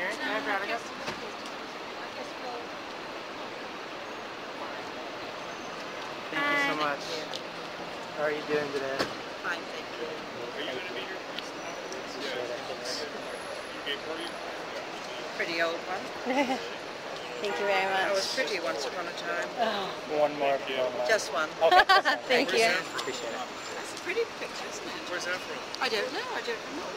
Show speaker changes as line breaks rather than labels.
Mary, can I grab it? Thank you so much. How are you doing today?
Fine, thank you.
Are you gonna be here?
Pretty old one.
Thank you very
I was pretty once upon a time. Oh.
One more. you.
Just one.
Okay. thank.
Thank you.
Appreciate it.
That's a pretty picture, isn't it?
Where's that from?
I don't know. I don't know.